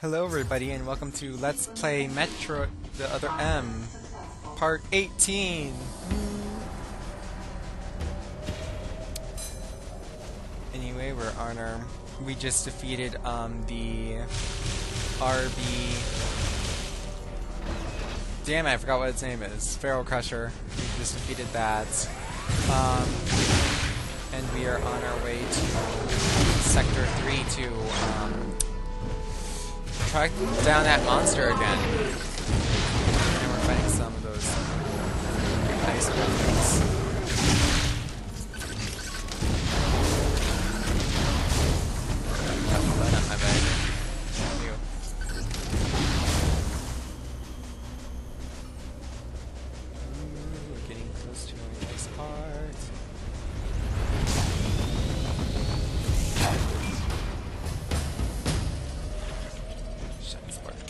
Hello everybody and welcome to Let's Play Metro the Other M Part 18 Anyway, we're on our we just defeated um the RB Damn it, I forgot what its name is. Pharaoh Crusher. We just defeated that. Um and we are on our way to Sector 3 to um track down that monster again. And we're fighting some of those ice monsters. Got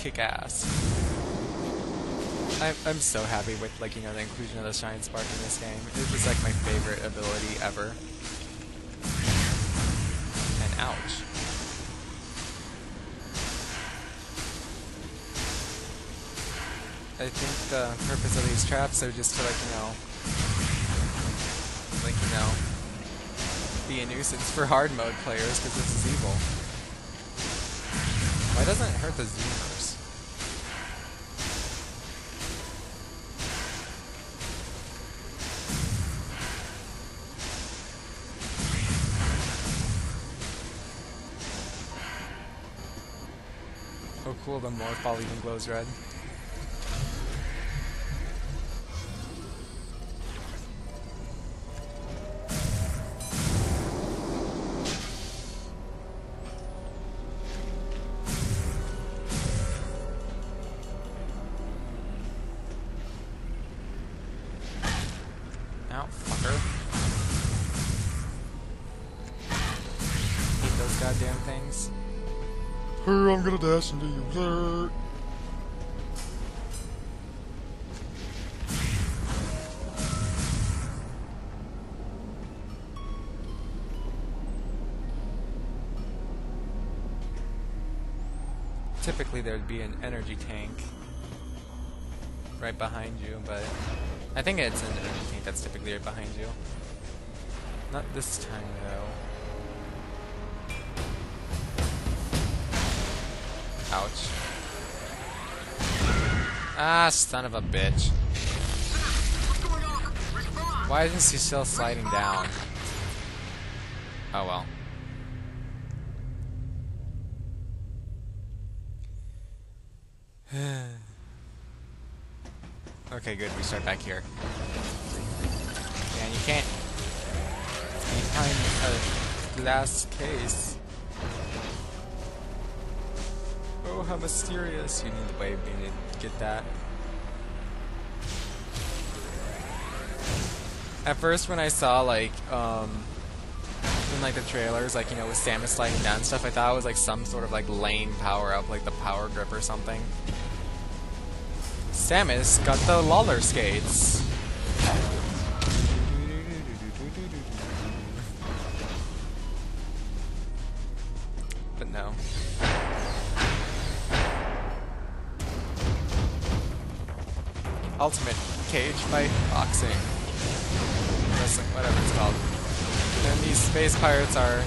kick ass. I'm, I'm so happy with like you know the inclusion of the Shine Spark in this game. It was like my favorite ability ever. And ouch. I think the purpose of these traps are just to like you know like you know be a nuisance for hard mode players because this is evil. Why doesn't it hurt the Zoomers? Cool, the ball even glows red. Hey, I'm gonna dash into you. Brr. Typically there'd be an energy tank right behind you, but I think it's an energy tank that's typically right behind you. Not this time though. Ouch. Ah, son of a bitch. Why isn't he still sliding down? Oh well. okay, good. We start back here. And you can't behind a glass case. Oh, how mysterious! You need the wave beam to get that. At first, when I saw like um, in like the trailers, like you know, with Samus sliding down stuff, I thought it was like some sort of like lane power up, like the power grip or something. Samus got the Lawler skates. Cage fight boxing. Wrestling, whatever it's called. And these space pirates are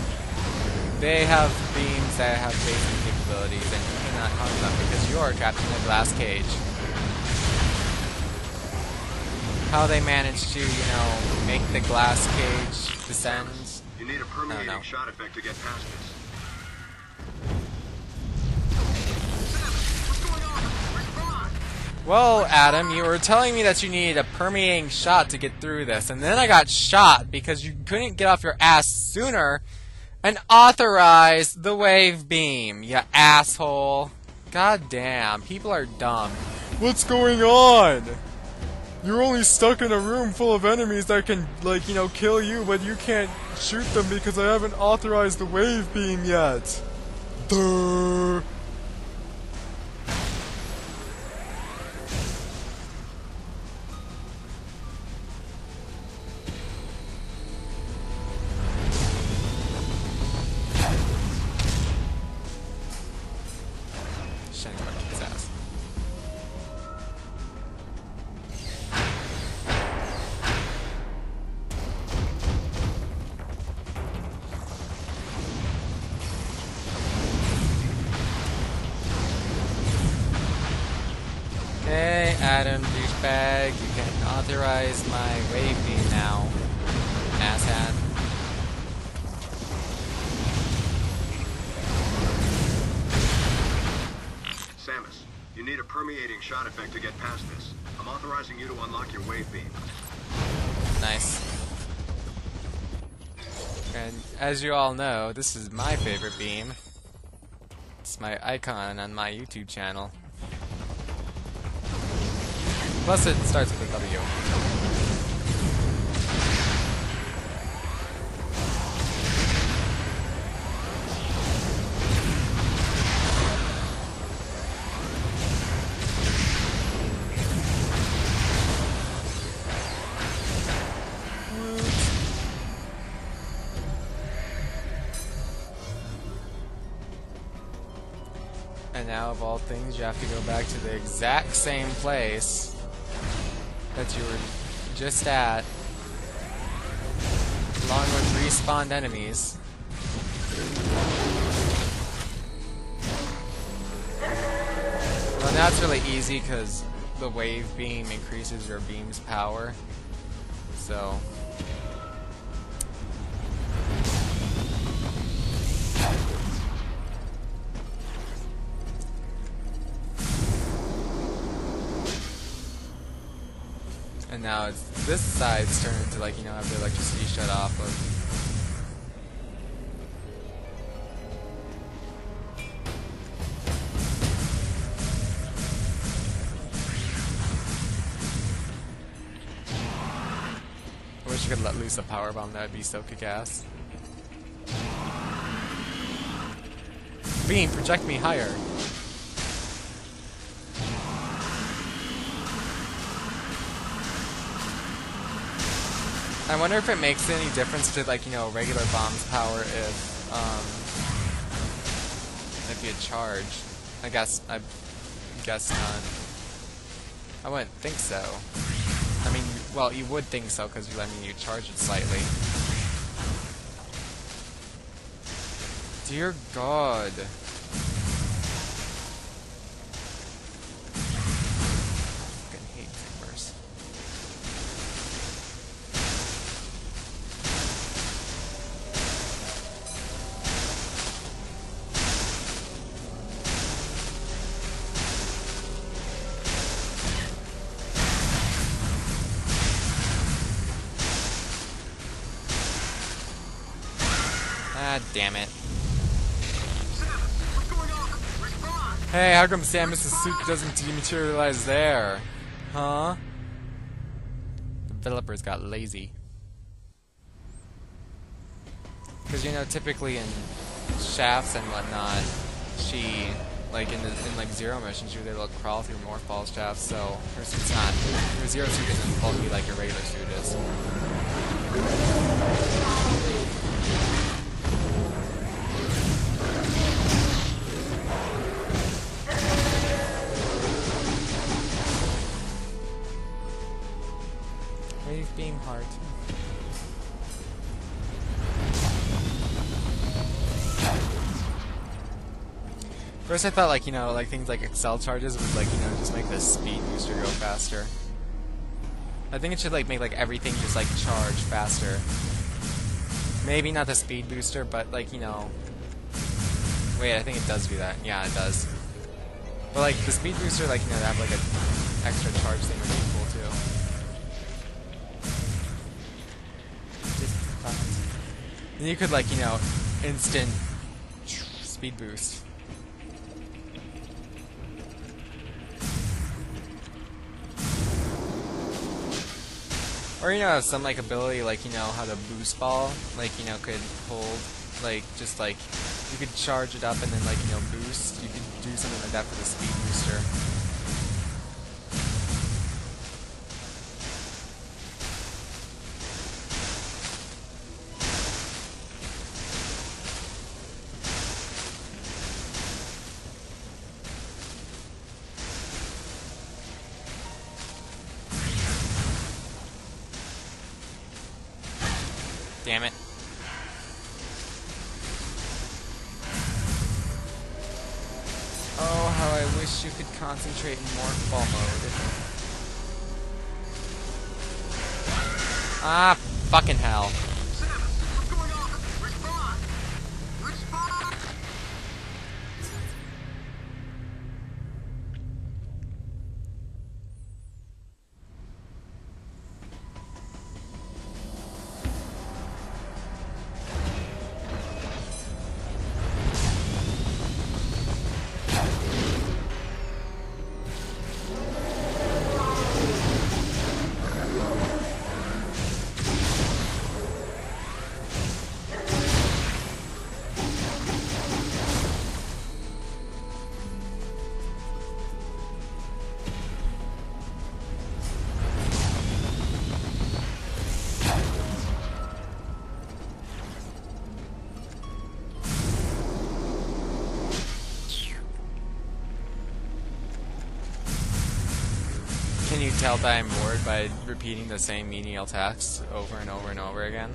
they have beams that have basic capabilities and you cannot harm them because you are trapped in a glass cage. How they manage to, you know, make the glass cage descend. You need a permeating shot effect to get past this. Well, Adam, you were telling me that you needed a permeating shot to get through this, and then I got shot because you couldn't get off your ass sooner and authorize the wave beam, you asshole. God damn, people are dumb. What's going on? You're only stuck in a room full of enemies that can, like, you know, kill you, but you can't shoot them because I haven't authorized the wave beam yet. Duh. Spark up his ass. Hey, Adam douchebag, you can authorize my wave now, asshat. You need a permeating shot effect to get past this. I'm authorizing you to unlock your wave beam. Nice. And as you all know, this is my favorite beam. It's my icon on my YouTube channel. Plus it starts with a W. And now, of all things, you have to go back to the exact same place that you were just at, along with respawned enemies. Well, now it's really easy because the wave beam increases your beam's power. So, now it's this side's turn to like, you know, have the electricity shut off of I wish I could let loose a power bomb, that'd be so kick ass. Beam, project me higher. I wonder if it makes any difference to like you know regular bomb's power if um if you charge. I guess I guess not. I wouldn't think so. I mean, well, you would think so because I mean you charge it slightly. Dear God. Ah, damn it. What's going on? Respond! Hey, how come Samus's suit doesn't dematerialize there? Huh? Developers got lazy. Because, you know, typically in shafts and whatnot, she, like in, the, in like Zero Mission, she was able to crawl through Morph Ball shafts, so her suit's not, her Zero suit isn't bulky like your regular suit is. Beam heart. First I thought like, you know, like things like Accel charges would like, you know, just make the speed booster go faster. I think it should like make like everything just like charge faster. Maybe not the speed booster, but like, you know... Wait, I think it does do that. Yeah, it does. But like the speed booster, like, you know, to have like an extra charge thing Then you could like, you know, instant speed boost. Or you know, some like ability, like you know how the boost ball, like you know, could hold, like just like you could charge it up and then like you know boost. You could do something like that for the speed booster. Damn it. Oh, how I wish you could concentrate in Morph Ball mode. Ah, fucking hell. You tell that I'm bored by repeating the same menial tasks over and over and over again?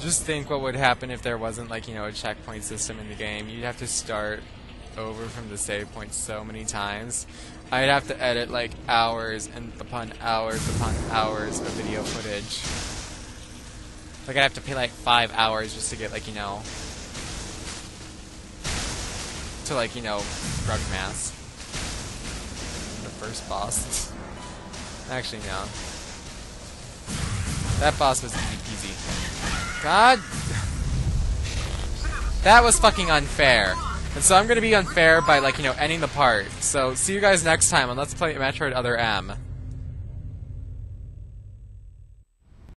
Just think what would happen if there wasn't, like, you know, a checkpoint system in the game. You'd have to start over from the save point so many times. I'd have to edit, like, hours and upon hours upon hours of video footage. Like I'd have to pay like five hours just to get like you know to like you know rug mass. The first boss. Actually no. That boss was easy. God That was fucking unfair. And so I'm gonna be unfair by like, you know, ending the part. So see you guys next time and let's play Metroid Other M.